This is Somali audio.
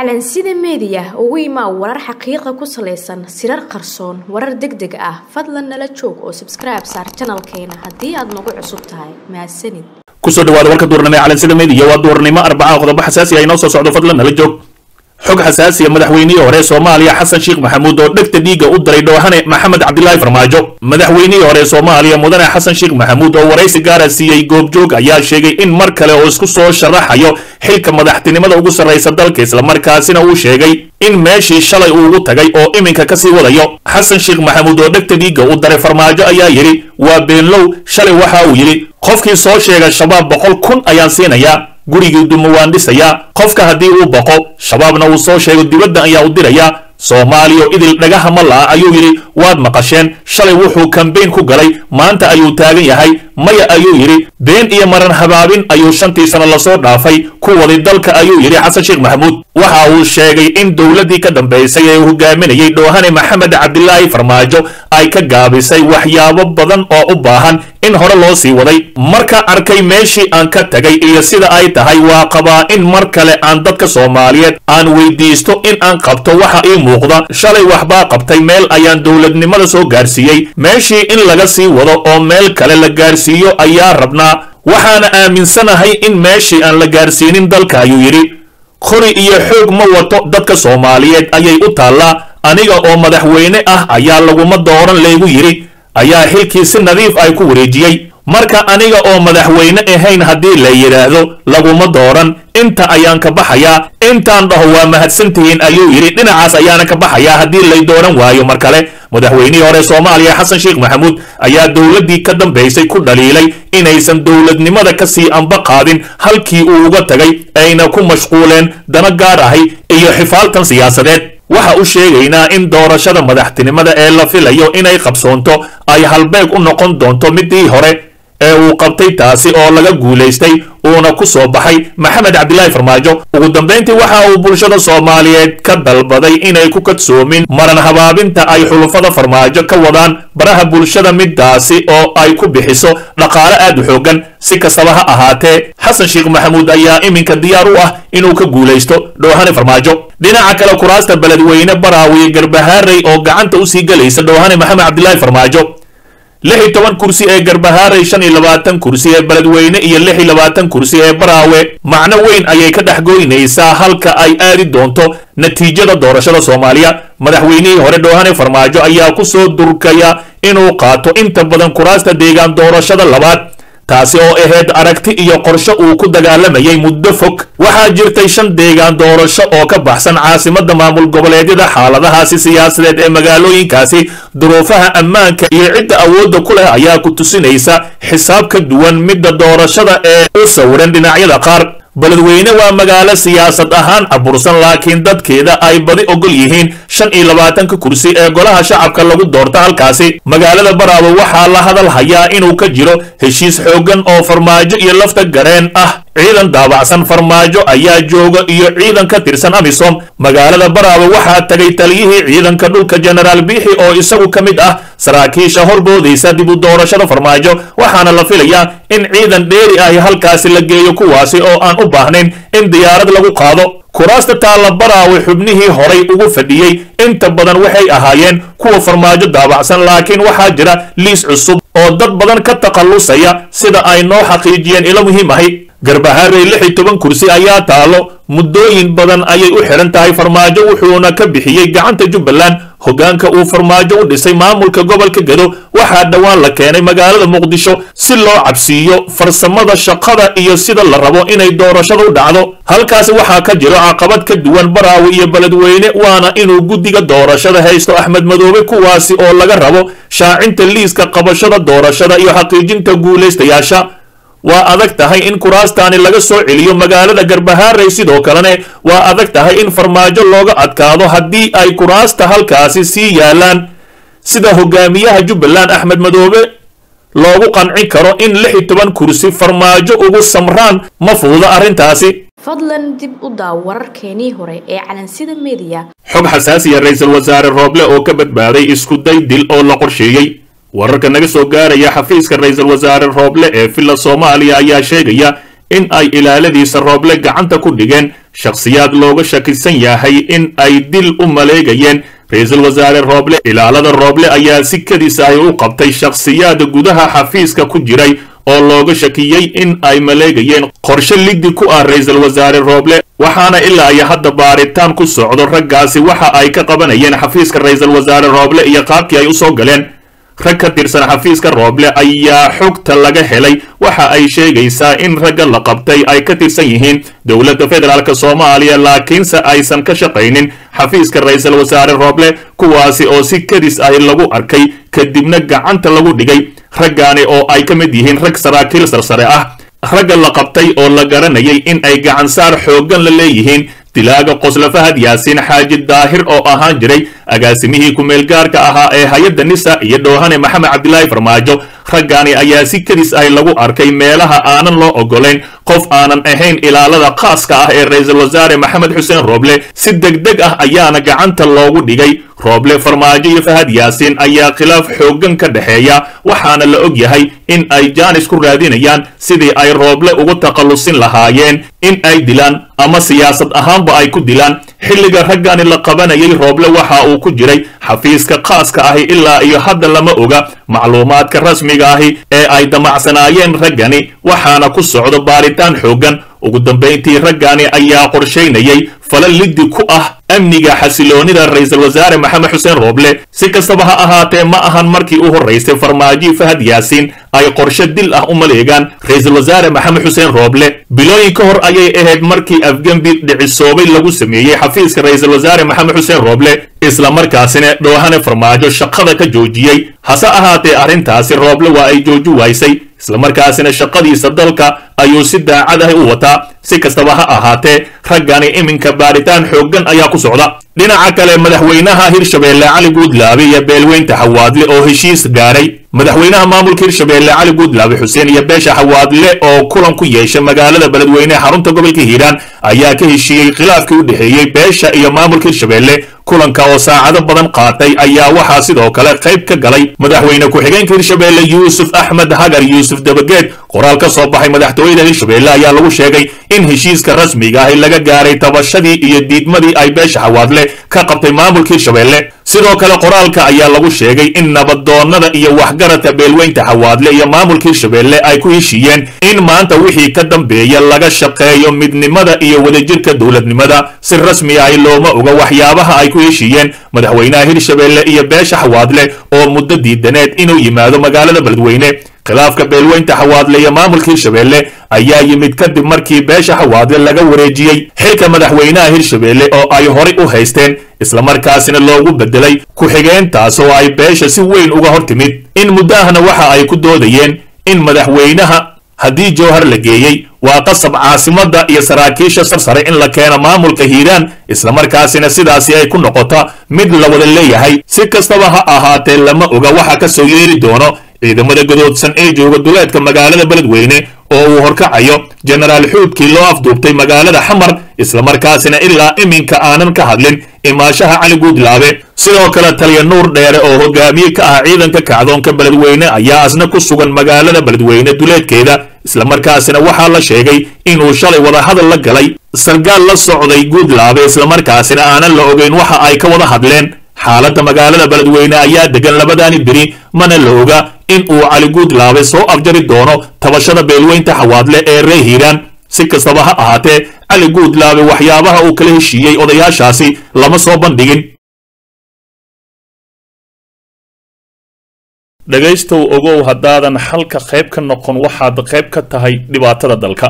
calansida meediya ugu imaa warar xaqiiqa ku salaysan sirar qarsoon warar deg deg ah. Fadlan nala joog oo sabskribe saar janalkeena haddii aad nagu cusub tahay. Mahadsanid ku soo dhawaada warka duurnimo ee calansida meediya waa duurnimo arbaca qodobo xasaasi ah. Inoo soo socdo fadlan nala joog xog xasaasiya madaxweynihii hore soomaaliya xasan sheekh maxamuud oo dhegta dhiigga u diray dhoohane maxamed cabdilaahi farmaajo. Madaxweynihii hore soomaaliya mudane xasan sheekh maxamuud oo waraysi gaara siiyey goobjoog ayaa sheegay in mar kale oo isku soo sharaxayo xilka madaxtinimada ugu sarraysa dalka islamarkaasina uu sheegay in meeshii shalay uu ugu tagay oo iminka ka sii wadayo. Xasan sheekh maxamuud oo dhegta dhiigga u daray farmaajo ayaa yidhi waa beenlow shalay waxa uu yidhi. Qofkii soo sheega shabaab boqol kun ayaan siinayaa gurigii duma waan dhisayaa qofka haddii uu boqo shabaabna uu soo sheego dibadda ayaa u dirayaa soomaaliya idil dhagaha ma la'a ayuu yidhi waad maqasheen. Shalay wuxuu kambeyn ku galay maanta ayuu taagan yahay. Maya ayuu yidhi been iyo maran habaabin ayuu shantii sano la soo dhaafay. Ku waday dalka ayuu yidhi xasan sheekh maxamuud waxa uu sheegay in dowladdii ka dambaysay ee hogaaminayay dhoohane maxamed cabdilaahi farmaajo ay ka gaabisay waxyaabo badan oo u baahan in hore loo sii waday. Marka arkay meeshii aan ka tagay iyo sida ay tahay waa qabaa in mar kale aan dadka soomaaliyeed aan weydiisto in aan qabto waxa ii muuqda. Shalay waxbaa qabtay meel ayaan dowladnimada soo gaarsiiyey. Meeshii in laga sii wado oo meel kale la gaarsiiyo ayaa rabnaa. Waxaana aaminsanahay in meeshii aan la gaarsiinin dalka ayuu yidhi. Qori iyo xoog ma wato dadka soomaaliyeed ayay u taallaa aniga oo madaxweyne ah ayaa laguma dooran laygu yidhi. Ayaa xilkii si nadiif ay ku wareejiyey. Marka aniga oo madaxweyne ahayn haddii la yidhaahdo laguma dooran inta ayaan ka baxayaa intaan dhaho waa mahadsantihiin ayuu yidhi. Dhinacaas ayaana ka baxayaa haddii lay dooran waayo mar kale. Madaxweynihii hore soomaaliya xasan sheekh maxamuud ayaa dowladdii ka dambaysay ku dhaliilay inaysan dowladnimada ka sii anba qaadin halkii uu uga tagay ayna ku mashquuleen dana gaar ahay iyo xifaaltan siyaasadeed. Waxa u sheegaynaa in doorashada madaxtinimada ee la filayo inay qabsoonto ay halbeeg u noqon doonto midii hore ee uu qabtay taasi oo laga guulaystay uuna ku soo baxay maxamed cabdilaahi farmaajo. Ugu dambayntii waxa uu bulshada soomaaliyeed ka dalbaday inay ku kadsoomin maran habaabinta ay xulufada farmaajo ka wadaan baraha bulshada midaasi oo ay ku bixiso dhaqaale aad u xoogan. Si kastaba ha ahaatee xasan sheekh maxamuud ayaa iminka diyaar u ah inuu ka guulaysto dhoohane farmaajo. Dhinaca kale kuraasta beledweyne baraawiye garbahaarey oo gacanta u sii gelaysa dhoohane maxamed cabdilaahi farmaajo lix iyo toban kursi ee garbahaaray shan iyo labaatan kursi ee beledweyne iyo lix iyo labaatan kursi ee baraawe. Macno weyn ayay ka dhex goynaysaa halka ay aadi doonto natiijada doorashada soomaaliya. Madaxweynihii hore dhoohane farmaajo ayaa ku soo durkaya inuu qaato inta badan kuraasta deegaan doorashada labaad taasi oo ahayd aragti iyo qorshe uu ku dagaalamayay muddo fog. Waxaa jirtay shan deegaan doorasho oo ka baxsan caasimadda maamul goboleedyada xaaladahaasi siyaasadeed ee magaalooyinkaasi duruufaha ammaanka iyo cidda awoodda ku leh ayaa ku tusinaysa xisaab ka duwan midda doorashada ee u sawiran dhinacyada qaar beledweyne waa magaalo siyaasad ahaan abursan laakiin dadkeeda ay badi ogol yihiin shan iyo labaatanka kursi ee golaha shacabka lagu doorto halkaasi. Magaalada baraawe waxaa la hadal hayaa inuu ka jiro heshiis xooggan oo farmaajo iyo lafta gareen ah ciidan daabacsan farmaajo ayaa jooga iyo ciidan ka tirsan amisom. Magaalada baraawe waxaa tagay taliyihii ciidanka dhulka jenaraal biixi oo isagu ka mid ah saraakiisha horboodaysa dib u doorashada farmaajo. Waxaana la filayaa in ciidan dheeri ahi halkaasi la geeyo kuwaasi oo aan u baahnayn in diyaarad lagu qaado. Kuraasta taalla baraawe xubnihii horay ugu fadhiyey. Inta badan waxay ahaayeen kuwa farmaajo daabacsan laakiin waxaa jira liis cusub oo dad badan ka takhallusaya sida ay noo xaqiijiyeen ilo muhiim ahi garbahaarey lix iyo toban kursi ayaa taalo. Muddooyin badan ayay u xihan tahay farmaajo wuxuuna ka bixiyey gacanta jubbaland. Hoggaanka uu farmaajo u dhisay maamulka gobolka gedo waxaa dhowaan la keenay magaalada muqdisho si loo cabsiiyo farsamada shaqada iyo sida la rabo inay doorashada u dhacdo. Halkaasi waxaa ka jiro caqabad ka duwan baraawe iyo beledweyne waana inuu guddiga doorashada haysto axmed madoobe kuwaasi oo laga rabo shaacinta liiska qabashada doorashada iyo xaqiijinta guulaystayaasha waa adag tahay in kuraastaani laga soo celiyo magaalada garbahaarey sidoo kalene waa adag tahay in farmaajo looga adkaado haddii ay kuraasta halkaasi sii yaalaan. Sida hogaamiyaha jubbaland axmed madoobe loogu qanci karo in lix iyo toban kursi farmaajo ugu samraan ma fududa arrintaasi. Fadlan dib u daaw wararkeenii hore ee calansida meediya xog xasaasiya ra'iisul wasaare rooble oo ka badbaaday iskuday dil oo la qorsheeyey wararka naga soo gaaraya xafiiska ra'iisul wasaare rooble ee villa soomaaliya ayaa sheegaya in ay ilaaladiisa rooble gacanta ku dhigeen shakhsiyaad looga shakisan yahay in ay dil u maleegayeen. Ra'iisul wasaare rooble ilaalada rooble ayaa si kadis ahi u qabtay shakhsiyaad gudaha xafiiska ku jiray oo looga shakiyey in ay maleegayeen. Qorshe ligdi ku ah ra'iisul wasaare rooble waxaana ilaa iyo hadda baaritaan ku socdo raggaasi waxa ay ka qabanayeen xafiiska ra'iisul wasaare rooble iyo qaabkii ay u soo galeen rag ka tirsan xafiiska rooble ayaa xogta laga helay. Waxa ay sheegaysaa in ragga la qabtay ay ka tirsan yihiin dowladda federaalk soomaaliya laakiinse aysan ka shaqaynin. Xafiiska ra'iisul wasaare rooble kuwaasi oo si kadis ahi lagu arkay kadibna gacanta lagu dhigay. Raggaani oo ay ka mid yihiin rag saraakiil sarsare ah. Ragga la qabtay oo la garanayay in ay gacansaar xooggan la leeyihiin dilaaga qosla fahad yaasiin xaaji daahir oo ahaan jiray agaasimihii ku-meelgaarka ahaa ee hay'adda nisa iyo dhoohane maxamed cabdilaahi farmaajo raggaani ayaa si kadis ahi lagu arkay meelaha aanan loo ogolayn qof aanan ahayn ilaalada khaaska ah ee ra'iisul wasaare maxamed xuseen rooble si degdeg ah ayaana gacanta loogu dhigay. Rooble farmaajo iyo fahad yaasiin ayaa khilaaf xooggan ka dhexeeya waxaana la og yahay in ay jaanis ku raadinayaan sidii ay rooble ugu takhallusin lahaayeen. In ay dilaan ama siyaasad ahaanba ay ku dilaan xilliga raggaani la qabanayay rooble waxa uu ku jiray xafiiska khaaska ahi ilaa iyo hadda lama oga macluumaadka rasmiga ahi ee ay damacsanaayeen raggani waxaana ku socdo baaritaan xooggan. Ugu dambayntii raggaani ayaa qorshaynayay fala liddi ku ah amniga xasiloonida ra'iisul wasaare maxamed xuseen rooble si kastaba ha ahaatee ma ahan markii u horraysay farmaajo fahad yaasiin ay qorshe dil ah u maleegaan ra'iisul wasaare maxamed xuseen rooble bilooyin ka hor ayay ahayd markii afgembi dhicisoobay lagu sameeyey xafiiska ra'iisul wasaare maxamed xuseen rooble isla markaasina dhoohane farmaajo shaqada ka joojiyey. Hase ahaatee arrintaasi rooble waa ay jooji waysay. Islamarkaasina shaqadiisa dalka ayuu si daacad ah u wataa. Si kastaba ha ahaatee raggani iminka baaritaan xooggan ayaa ku socda dhinaca kale madaxweynaha hirshabeelle cali guudlaabe iyo beelweynta xawaadle oo heshiis gaaray. Madaxweynaha maamulka hirshabeelle cali guudlaabe xuseen iyo beesha xawaadle oo kulan ku yeeshay magaalada beledweyne xarunta gobolka hiiraan ayaa ka heshiiyey khilaafkii u dhexeeyey beesha iyo maamulka hirshabeelle kulanka oo saacado badan qaatay ayaa waxaa sidoo kale qayb ka galay madaxweyne ku-xigeenka hirshabeelle yuusuf axmed hagar yuusuf dabageed. Qoraal ka soo baxay madaxtooyada hirshabeelle ayaa lagu sheegay in heshiiska rasmiga ahi laga gaaray tabashadii iyo diidmadii ay beesha xawaadle ka qabtay maamulka hirshabeelle sidoo kale qoraalka ayaa lagu sheegay in nabadoonnada iyo waxgaradka beelweynta xawaadle iyo maamulka hirshabeelle ay ku heshiiyeen in maanta wixii ka dambeeya laga shaqeeyo midnimada iyo wadajirka dowladnimada si rasmi ahi looma oga waxyaabaha ay ku heshiiyeen madaxweynaha hirshabeelle iyo beesha xawaadle oo muddo diidaneed inuu yimaado magaalada beledweyne khilaafka beelweynta xawaadle iyo maamulka hirshabeelle ayaa yimid kadib markii beesha xawaadle laga wareejiyey. Xilka madaxweynaha hirshabeelle oo ay horay u haysteen islamarkaasina loogu bedelay ku-xigeentaas oo ay beesha si weyn uga hor timid. In muddo ahna waxa ay ku doodayeen in madaxweynaha haddii jowhar la geeyey waa qasab caasimadda iyo saraakiisha sarsare in la keeno maamulka hiiraan islamarkaasina sidaasi ay ku noqota mid la wada leeyahay. Si kastaba ha ahaatee lama oga waxa ka soo yeeri doono ciidamada gadoodsan ee jooga duleedka magaalada beledweyne oo uu horkacayo jenaraal xuudkii loo afduubtay magaalada xamar islamarkaasina ilaa iminka aanan ka hadlin imaashaha cali guudlaabe. Sidoo kale taliya nuur dheere oo hogaamiye ka ah ciidanka kacdoonka beledweyne ayaa asna ku sugan magaalada beledweyne duleedkeeda. Islamarkaasina waxaa la sheegay inuu shalay wadahadal la galay sargaal la socday guudlaabe islamarkaasina aanan la ogeyn waxa ay ka wada hadleen xaaladda magaalada beledweyne ayaa degan labadaani beri mana la oga in uu cali guudlaabe soo afjari doono tabashada beelweynta xawaadle ee ree hiiraan. Si kastaba ha ahaatee cali guudlaabe waxyaabaha uu kala heshiiyey odayaashaasi lama soo bandhigin. Dhegaystow ogow haddaadan xalka qayb ka noqon waxaad qayb ka tahay dhibaatada dalka